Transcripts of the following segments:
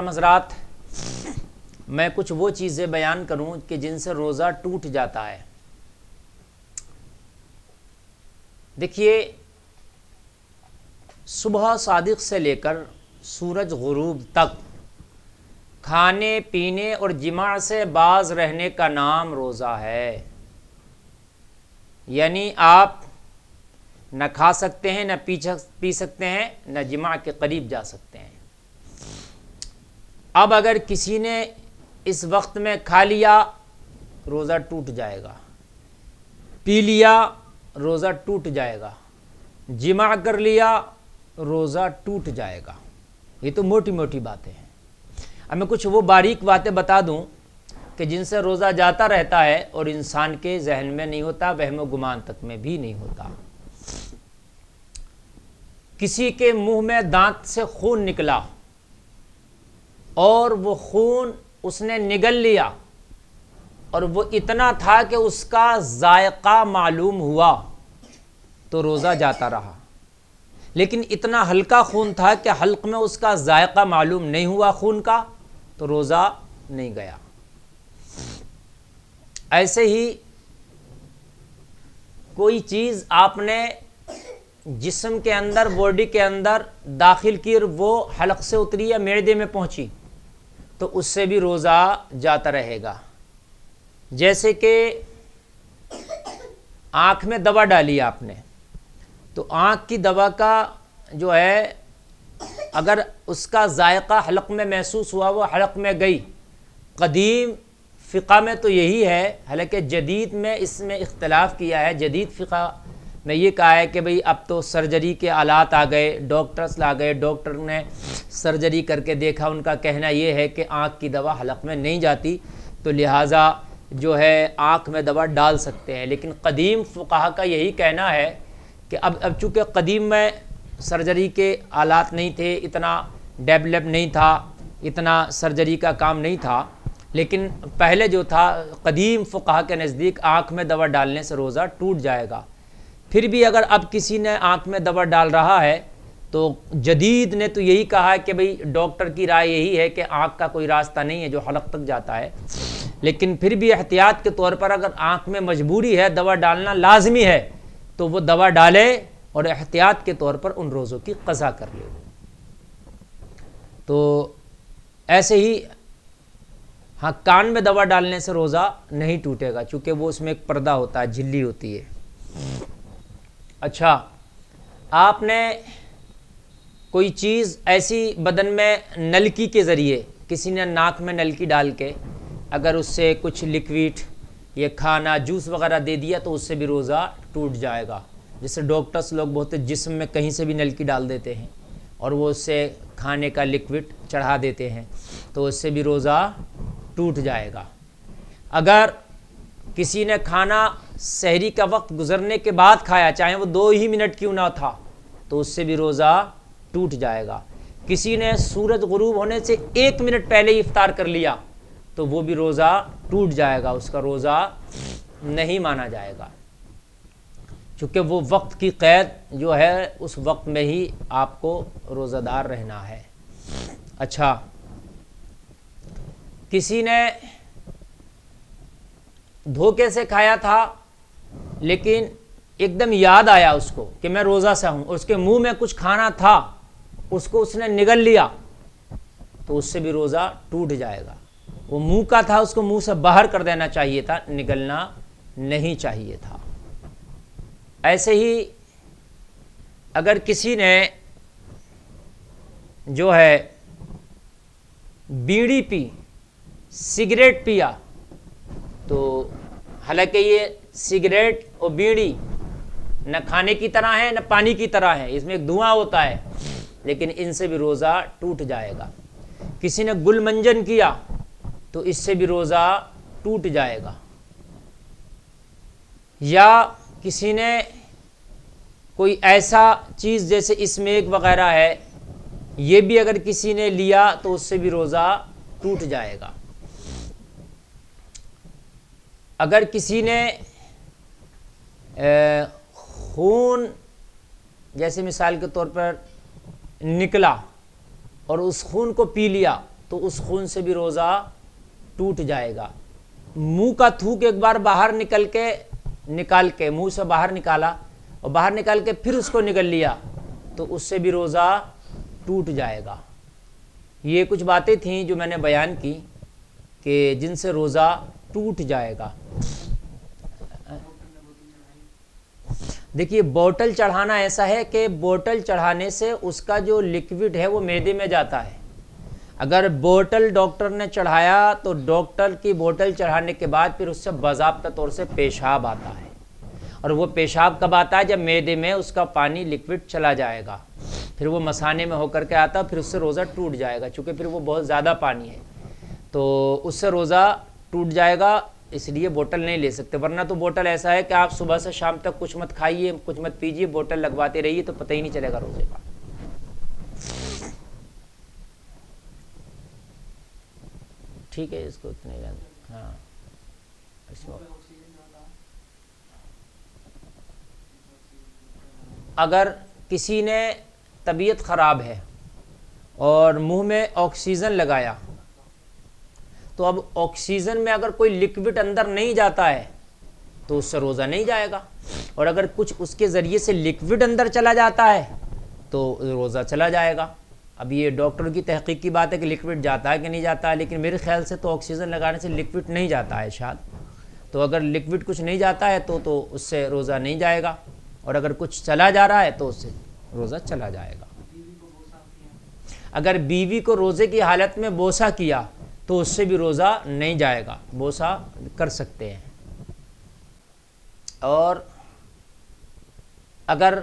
हजरात, मैं कुछ वो चीज़ें बयान करूँ कि जिनसे रोज़ा टूट जाता है। देखिए, सुबह सादिक से लेकर सूरज गुरूब तक खाने, पीने और जिमा से बाज रहने का नाम रोज़ा है। यानी आप न खा सकते हैं, न पी पी सकते हैं, न जिमा के करीब जा सकते हैं। अब अगर किसी ने इस वक्त में खा लिया, रोज़ा टूट जाएगा। पी लिया, रोज़ा टूट जाएगा। जिमा कर लिया, रोज़ा टूट जाएगा। ये तो मोटी मोटी बातें हैं। अब मैं कुछ वो बारीक बातें बता दूँ कि जिनसे रोज़ा जाता रहता है और इंसान के जहन में नहीं होता, वहम गुमान तक में भी नहीं होता। किसी के मुँह में दांत से खून निकला और वो खून उसने निगल लिया और वो इतना था कि उसका जायका मालूम हुआ तो रोज़ा जाता रहा। लेकिन इतना हल्का खून था कि हल्क में उसका जायका मालूम नहीं हुआ खून का तो रोज़ा नहीं गया। ऐसे ही कोई चीज़ आपने जिस्म के अंदर, बॉडी के अंदर दाखिल की और वो हलक से उतरी या मेदे में पहुँची तो उससे भी रोज़ा जाता रहेगा। जैसे कि आँख में दवा डाली आपने तो आँख की दवा का जो है, अगर उसका जायका हलक में महसूस हुआ, वो हलक में गई। कदीम फ़िका में तो यही है, हालाँकि जदीद में इसमें इख्तलाफ किया है, जदीद फ़िका में ये कहा है कि भाई, अब तो सर्जरी के आलात आ गए, डॉक्टर्स ला गए, डॉक्टर ने सर्जरी करके देखा। उनका कहना ये है कि आँख की दवा हलक में नहीं जाती तो लिहाजा जो है, आँख में दवा डाल सकते हैं। लेकिन कदीम फ़ुकाहा का यही कहना है कि अब अब चूँकि कदीम में सर्जरी के आलात नहीं थे, इतना डेवलप नहीं था, इतना सर्जरी का काम नहीं था, लेकिन पहले जो था, कदीम फ़ुकाहा के नज़दीक आँख में दवा डालने से रोज़ा टूट जाएगा। फिर भी अगर अब किसी ने आँख में दवा डाल रहा है तो जदीद ने तो यही कहा है कि भाई, डॉक्टर की राय यही है कि आँख का कोई रास्ता नहीं है जो हलक तक जाता है। लेकिन फिर भी एहतियात के तौर पर अगर आँख में मजबूरी है, दवा डालना लाजमी है तो वो दवा डाले और एहतियात के तौर पर उन रोज़ों की कज़ा कर ले। तो ऐसे ही हाँ कान में दवा डालने से रोज़ा नहीं टूटेगा, चूँकि वो उसमें एक पर्दा होता है, झिल्ली होती है। अच्छा आपने कोई चीज़ ऐसी बदन में नलकी के ज़रिए, किसी ने नाक में नलकी डाल के, अगर उससे कुछ लिक्विड ये खाना जूस वगैरह दे दिया तो उससे भी रोज़ा टूट जाएगा। जैसे डॉक्टर्स लोग बहुत जिस्म में कहीं से भी नलकी डाल देते हैं और वो उससे खाने का लिक्विड चढ़ा देते हैं तो उससे भी रोज़ा टूट जाएगा। अगर किसी ने खाना शहरी का वक्त गुजरने के बाद खाया, चाहे वो दो ही मिनट क्यों ना था तो उससे भी रोज़ा टूट जाएगा। किसी ने सूरज गुरूब होने से एक मिनट पहले ही इफ्तार कर लिया तो वो भी रोज़ा टूट जाएगा, उसका रोज़ा नहीं माना जाएगा। चूँकि वो वक्त की कैद जो है, उस वक्त में ही आपको रोज़ादार रहना है। अच्छा किसी ने धोखे से खाया था लेकिन एकदम याद आया उसको कि मैं रोज़ा सा हूँ उसके मुँह में कुछ खाना था, उसको उसने निगल लिया तो उससे भी रोज़ा टूट जाएगा। वो मुँह का था, उसको मुँह से बाहर कर देना चाहिए था, निगलना नहीं चाहिए था। ऐसे ही अगर किसी ने जो है बीड़ी पी, सिगरेट पिया तो हालाँकि ये सिगरेट और बीड़ी न खाने की तरह है, न पानी की तरह है। इसमें एक धुआँ होता है, लेकिन इनसे भी रोज़ा टूट जाएगा। किसी ने गुलमंजन किया तो इससे भी रोज़ा टूट जाएगा। या किसी ने कोई ऐसा चीज़, जैसे इसमेक वगैरह है, ये भी अगर किसी ने लिया तो उससे भी रोज़ा टूट जाएगा। अगर किसी ने खून जैसे मिसाल के तौर पर निकला और उस खून को पी लिया तो उस खून से भी रोज़ा टूट जाएगा। मुँह का थूक एक बार बाहर निकल के, निकाल के, मुँह से बाहर निकाला और बाहर निकाल के फिर उसको निकल लिया तो उससे भी रोज़ा टूट जाएगा। ये कुछ बातें थीं जो मैंने बयान की कि जिनसे रोज़ा टूट जाएगा। देखिए, बोतल चढ़ाना ऐसा है कि बोतल चढ़ाने से उसका जो लिक्विड है वो मैदे में जाता है। अगर बोतल डॉक्टर ने चढ़ाया तो डॉक्टर की बोतल चढ़ाने के बाद फिर उससे बाबा तौर से पेशाब आता है। और वो पेशाब कब आता है? जब मैदे में उसका पानी लिक्विड चला जाएगा। फिर वो मसाने में होकर के आता फिर उससे रोज़ा टूट जाएगा, चूँकि फिर वो बहुत ज़्यादा पानी है। तो उससे रोज़ा टूट जाएगा इसलिए बोतल नहीं ले सकते। वरना तो बोतल ऐसा है कि आप सुबह से शाम तक कुछ मत खाइए, कुछ मत पीजिए, बोतल लगवाते रहिए तो पता ही नहीं चलेगा रोज़े का। ठीक है, इसको उतने हाँ अगर किसी ने तबीयत ख़राब है और मुँह में ऑक्सीजन लगाया तो अब ऑक्सीजन में अगर कोई लिक्विड अंदर नहीं जाता है तो उससे रोज़ा नहीं जाएगा। और अगर कुछ उसके ज़रिए से लिक्विड अंदर चला जाता है तो रोज़ा चला जाएगा। अब ये डॉक्टर की तहकीक की बात है कि लिक्विड जाता है कि नहीं जाता है, लेकिन मेरे ख्याल से तो ऑक्सीजन लगाने से लिक्विड नहीं जाता है शायद। तो अगर लिक्विड कुछ नहीं जाता है तो तो उससे रोज़ा नहीं जाएगा। और अगर कुछ चला जा रहा है तो उससे रोज़ा चला जाएगा। अगर बीवी को रोज़े की हालत में बोसा किया तो उससे भी रोज़ा नहीं जाएगा। बोसा कर सकते हैं। और अगर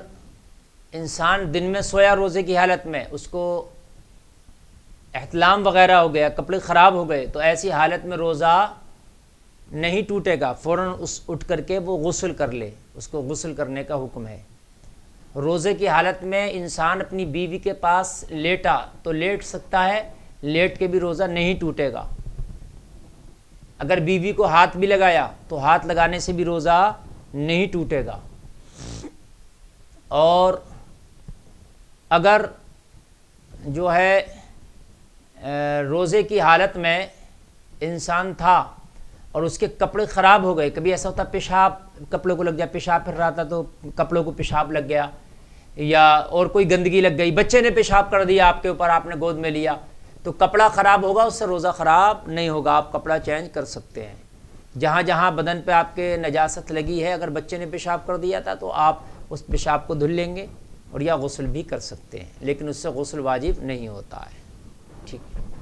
इंसान दिन में सोया रोज़े की हालत में उसको एहतलाम वगैरह हो गया, कपड़े ख़राब हो गए तो ऐसी हालत में रोज़ा नहीं टूटेगा। फ़ौर उस उठ करके वो गसल कर ले। उसको गसल करने का हुक्म है। रोज़े की हालत में इंसान अपनी बीवी के पास लेटा तो लेट सकता है लेट के भी रोज़ा नहीं टूटेगा। अगर बीवी को हाथ भी लगाया तो हाथ लगाने से भी रोज़ा नहीं टूटेगा। और अगर जो है रोज़े की हालत में इंसान था और उसके कपड़े ख़राब हो गए, कभी ऐसा होता पेशाब, कपड़ों को लग गया, पेशाब फिर रहा था तो कपड़ों को पेशाब लग गया, या और कोई गंदगी लग गई, बच्चे ने पेशाब कर दिया आपके ऊपर, आपने गोद में लिया तो कपड़ा ख़राब होगा, उससे रोज़ा ख़राब नहीं होगा। आप कपड़ा चेंज कर सकते हैं। जहाँ जहाँ बदन पे आपके नजास्त लगी है, अगर बच्चे ने पेशाब कर दिया था तो आप उस पेशाब को धुल लेंगे और या गसल भी कर सकते हैं, लेकिन उससे गसल वाजिब नहीं होता है। ठीक। है